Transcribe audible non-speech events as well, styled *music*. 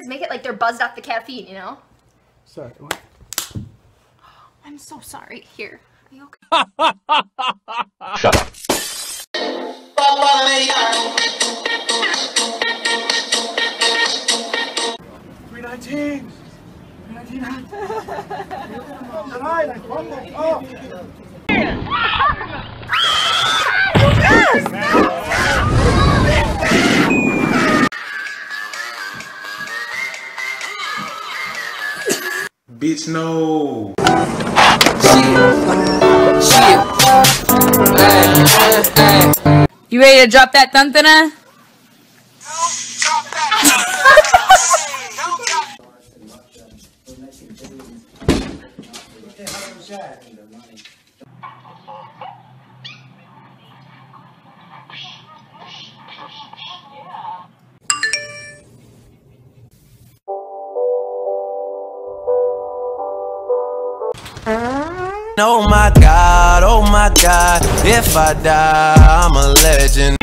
guys make it like they're buzzed off the caffeine, you know? Sorry. What? *gasps* I'm so sorry. Here. Are you okay? *laughs* Shut up. Three nineteen. Three nineteen. *laughs* Tonight I fumbled. Oh. *laughs* Bitch, no. You ready to drop that thuntana? Oh my god, oh my god, if I die, I'm a legend.